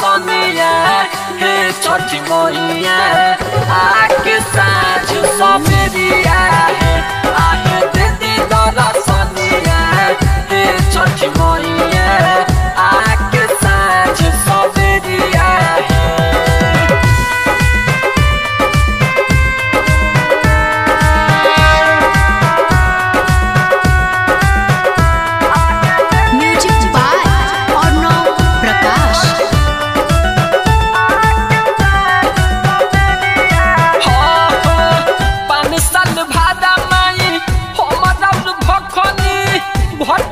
son miye Hiç çarpı boyu ye Ak बहुत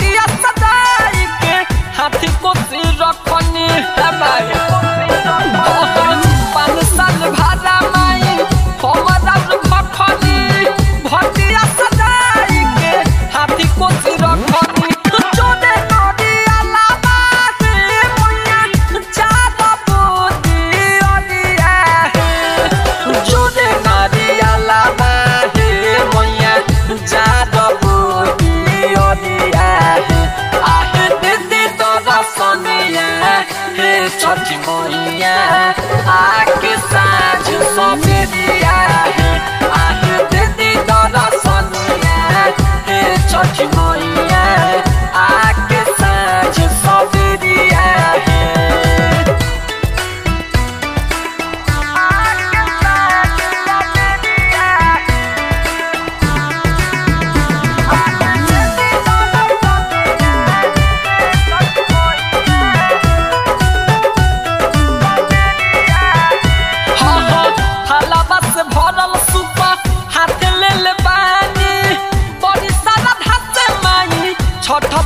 बोलिया आके साझ सो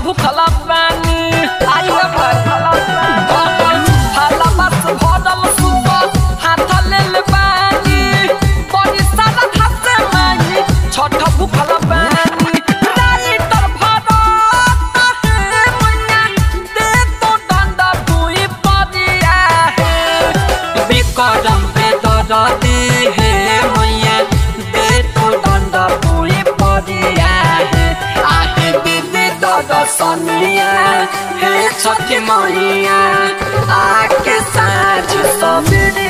ภูเขา दसनिया हे छठी मैया आके साथ सबरे